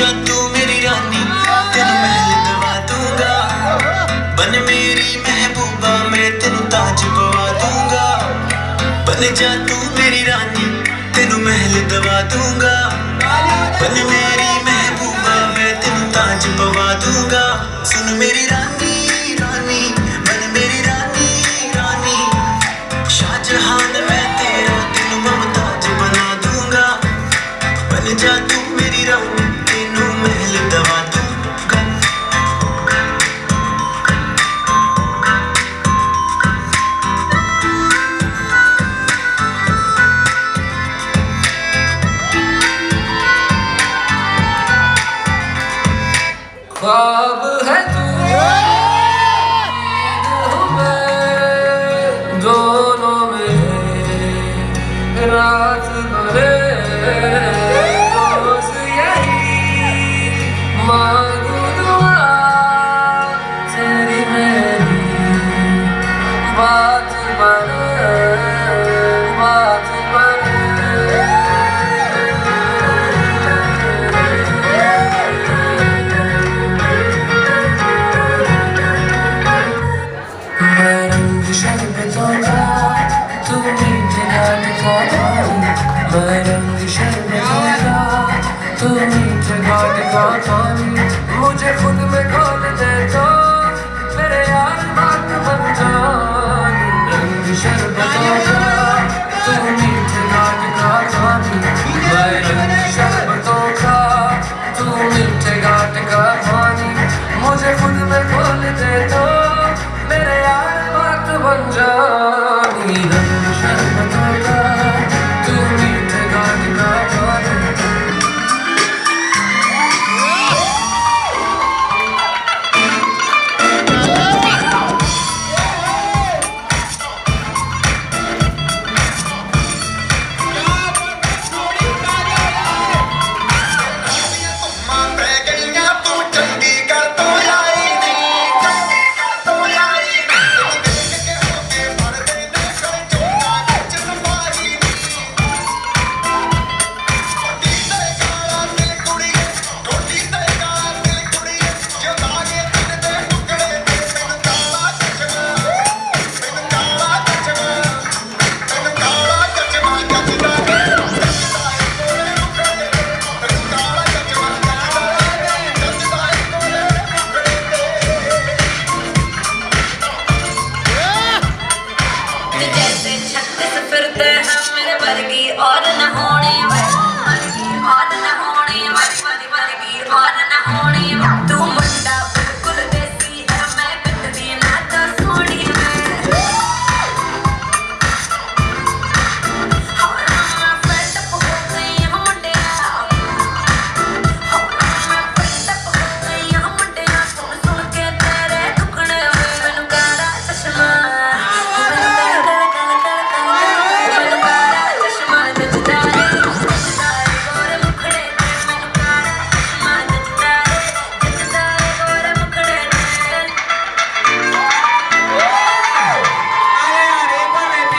मेरी रानी, तेन महल दवा दूँगा। बन मेरी महबूबा, मैं तेन ताज पवा दूँगा। बन जा तू मेरी रानी, तेन महल दवा दूँगा। बन मेरी महबूबा, मैं तेन ताज पवा दूँगा। सुन मेरी रानी रानी, बन मेरी रानी रानी। शाहजहां मैं तेरा दिल ममताज बना दूँगा। बन जा तू मेरी रानी Father. पानी मुझे खुद में खोल दे तो मेरे यार बन जानी। रंग का तू मीठे का रंग शरबतों का, तू मीठे गान का पानी मुझे खुद में खोल दे तो मेरे यार बात बन जा ਵਰਗੀ ਔਰ ਨਾ ਹੋਣੇ